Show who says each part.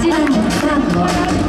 Speaker 1: 记住你的价格